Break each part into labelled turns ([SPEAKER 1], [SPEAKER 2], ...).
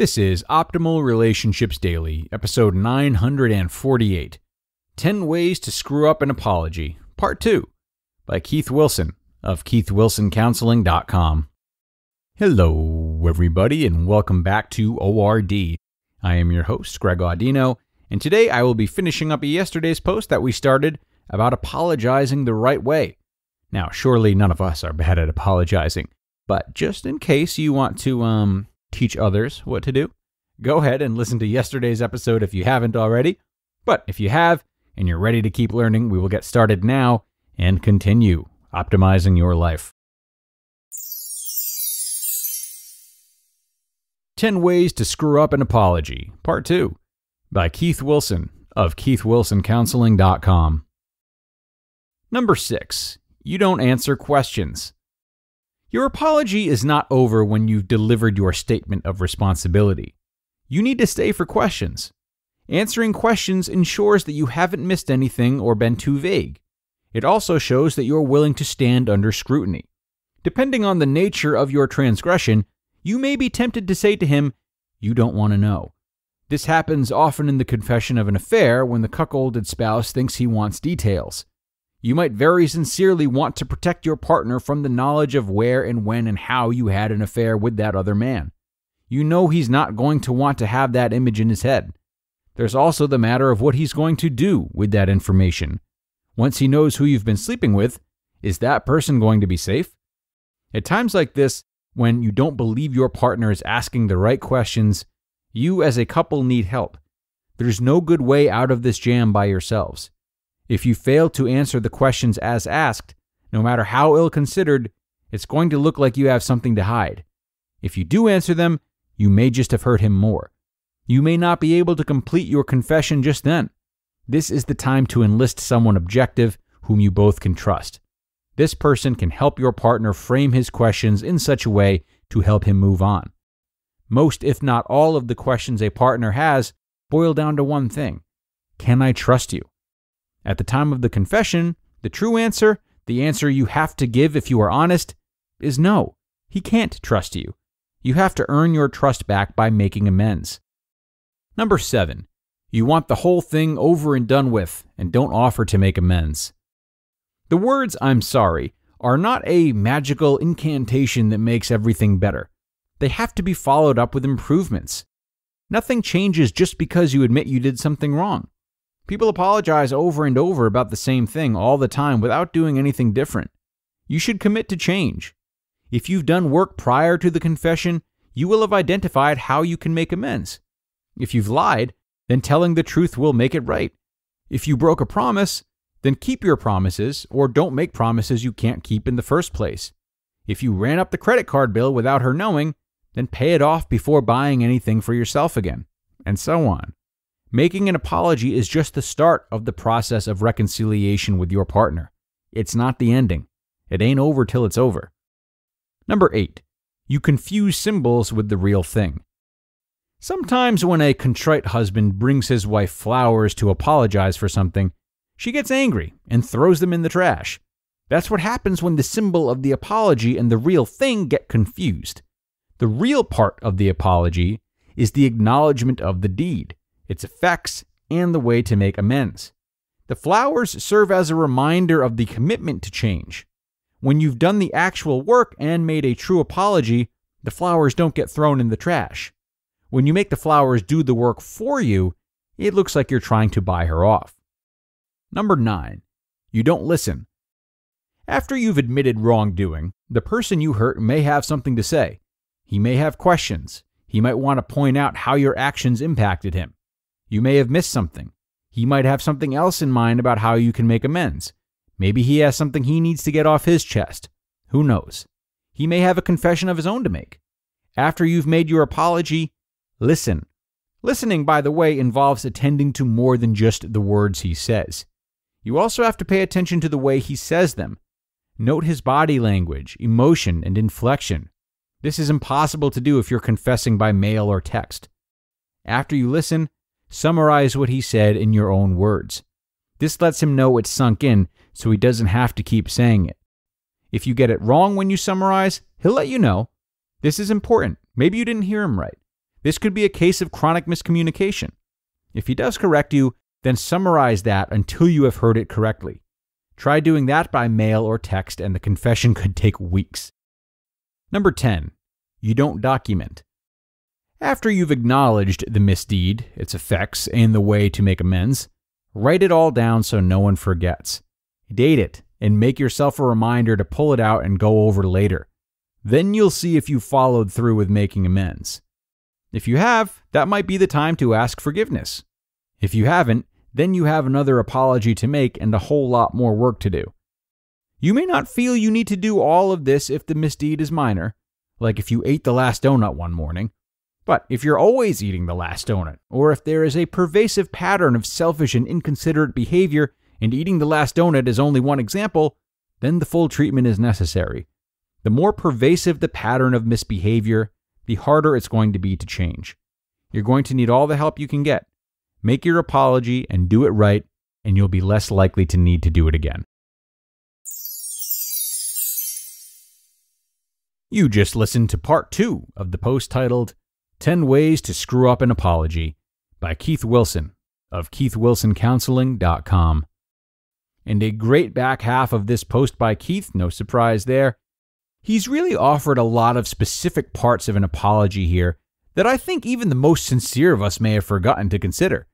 [SPEAKER 1] This is Optimal Relationships Daily, episode 948 10 Ways to Screw Up an Apology, Part 2, by Keith Wilson of keithwilsoncounseling.com. Hello, everybody, and welcome back to ORD. I am your host, Greg Audino, and today I will be finishing up yesterday's post that we started about apologizing the right way. Now, surely none of us are bad at apologizing, but just in case you want to, um, teach others what to do, go ahead and listen to yesterday's episode if you haven't already. But if you have and you're ready to keep learning, we will get started now and continue optimizing your life. 10 Ways to Screw Up an Apology, Part 2, by Keith Wilson of keithwilsoncounseling.com. Number 6. You don't answer questions. Your apology is not over when you've delivered your statement of responsibility. You need to stay for questions. Answering questions ensures that you haven't missed anything or been too vague. It also shows that you're willing to stand under scrutiny. Depending on the nature of your transgression, you may be tempted to say to him, You don't want to know. This happens often in the confession of an affair when the cuckolded spouse thinks he wants details. You might very sincerely want to protect your partner from the knowledge of where and when and how you had an affair with that other man. You know he's not going to want to have that image in his head. There's also the matter of what he's going to do with that information. Once he knows who you've been sleeping with, is that person going to be safe? At times like this, when you don't believe your partner is asking the right questions, you as a couple need help. There's no good way out of this jam by yourselves. If you fail to answer the questions as asked, no matter how ill considered, it's going to look like you have something to hide. If you do answer them, you may just have hurt him more. You may not be able to complete your confession just then. This is the time to enlist someone objective whom you both can trust. This person can help your partner frame his questions in such a way to help him move on. Most, if not all, of the questions a partner has boil down to one thing Can I trust you? At the time of the confession, the true answer, the answer you have to give if you are honest, is no. He can't trust you. You have to earn your trust back by making amends. Number seven, you want the whole thing over and done with and don't offer to make amends. The words I'm sorry are not a magical incantation that makes everything better. They have to be followed up with improvements. Nothing changes just because you admit you did something wrong. People apologize over and over about the same thing all the time without doing anything different. You should commit to change. If you've done work prior to the confession, you will have identified how you can make amends. If you've lied, then telling the truth will make it right. If you broke a promise, then keep your promises or don't make promises you can't keep in the first place. If you ran up the credit card bill without her knowing, then pay it off before buying anything for yourself again, and so on. Making an apology is just the start of the process of reconciliation with your partner. It's not the ending. It ain't over till it's over. Number eight, you confuse symbols with the real thing. Sometimes when a contrite husband brings his wife flowers to apologize for something, she gets angry and throws them in the trash. That's what happens when the symbol of the apology and the real thing get confused. The real part of the apology is the acknowledgement of the deed its effects, and the way to make amends. The flowers serve as a reminder of the commitment to change. When you've done the actual work and made a true apology, the flowers don't get thrown in the trash. When you make the flowers do the work for you, it looks like you're trying to buy her off. Number 9. You don't listen. After you've admitted wrongdoing, the person you hurt may have something to say. He may have questions. He might want to point out how your actions impacted him. You may have missed something. He might have something else in mind about how you can make amends. Maybe he has something he needs to get off his chest. Who knows? He may have a confession of his own to make. After you've made your apology, listen. Listening, by the way, involves attending to more than just the words he says. You also have to pay attention to the way he says them. Note his body language, emotion, and inflection. This is impossible to do if you're confessing by mail or text. After you listen, Summarize what he said in your own words. This lets him know it's sunk in so he doesn't have to keep saying it. If you get it wrong when you summarize, he'll let you know. This is important. Maybe you didn't hear him right. This could be a case of chronic miscommunication. If he does correct you, then summarize that until you have heard it correctly. Try doing that by mail or text, and the confession could take weeks. Number 10. You don't document. After you've acknowledged the misdeed, its effects, and the way to make amends, write it all down so no one forgets. Date it and make yourself a reminder to pull it out and go over later. Then you'll see if you followed through with making amends. If you have, that might be the time to ask forgiveness. If you haven't, then you have another apology to make and a whole lot more work to do. You may not feel you need to do all of this if the misdeed is minor, like if you ate the last donut one morning. But if you're always eating the last donut, or if there is a pervasive pattern of selfish and inconsiderate behavior, and eating the last donut is only one example, then the full treatment is necessary. The more pervasive the pattern of misbehavior, the harder it's going to be to change. You're going to need all the help you can get. Make your apology and do it right, and you'll be less likely to need to do it again. You just listened to part two of the post titled 10 Ways to Screw Up an Apology by Keith Wilson of keithwilsoncounseling.com. And a great back half of this post by Keith, no surprise there. He's really offered a lot of specific parts of an apology here that I think even the most sincere of us may have forgotten to consider.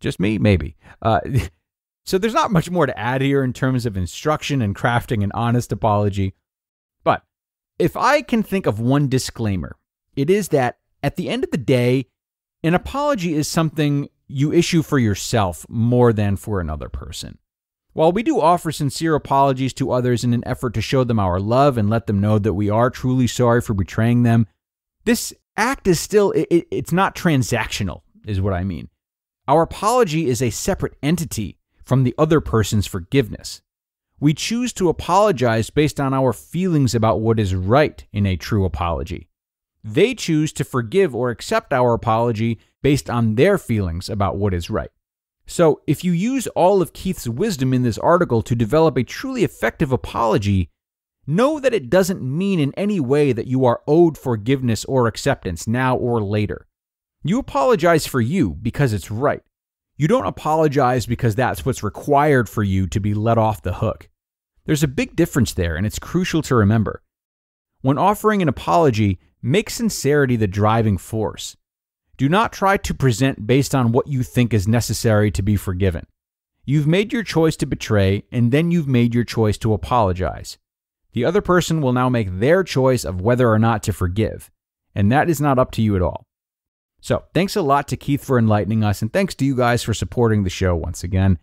[SPEAKER 1] Just me, maybe. Uh, so there's not much more to add here in terms of instruction and crafting an honest apology. But if I can think of one disclaimer, it is that at the end of the day, an apology is something you issue for yourself more than for another person. While we do offer sincere apologies to others in an effort to show them our love and let them know that we are truly sorry for betraying them, this act is still, it, it's not transactional, is what I mean. Our apology is a separate entity from the other person's forgiveness. We choose to apologize based on our feelings about what is right in a true apology. They choose to forgive or accept our apology based on their feelings about what is right. So, if you use all of Keith's wisdom in this article to develop a truly effective apology, know that it doesn't mean in any way that you are owed forgiveness or acceptance now or later. You apologize for you because it's right. You don't apologize because that's what's required for you to be let off the hook. There's a big difference there, and it's crucial to remember. When offering an apology, make sincerity the driving force. Do not try to present based on what you think is necessary to be forgiven. You've made your choice to betray, and then you've made your choice to apologize. The other person will now make their choice of whether or not to forgive, and that is not up to you at all. So, thanks a lot to Keith for enlightening us, and thanks to you guys for supporting the show once again.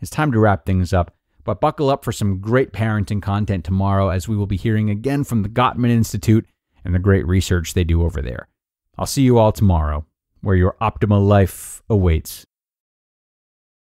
[SPEAKER 1] It's time to wrap things up, but buckle up for some great parenting content tomorrow as we will be hearing again from the Gottman Institute and the great research they do over there. I'll see you all tomorrow where your optimal life awaits.